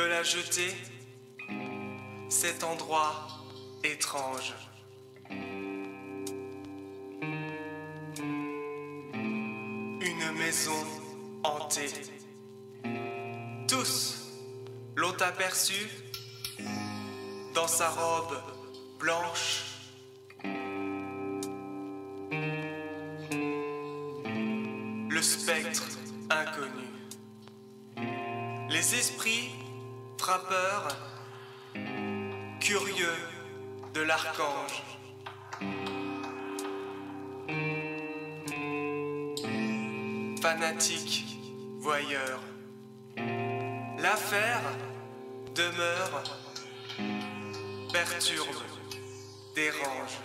la jeter, cet endroit étrange. Une maison hantée. Tous l'ont aperçu dans sa robe blanche. Le spectre inconnu. Les esprits frappeurs, curieux de l'archange. Fanatique, voyeur. L'affaire demeure, perturbe, dérange.